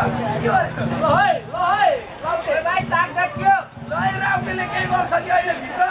ल है ल है ल चाख्दा के ल राम्रोले केही गर्छ कि अहिले भित्र?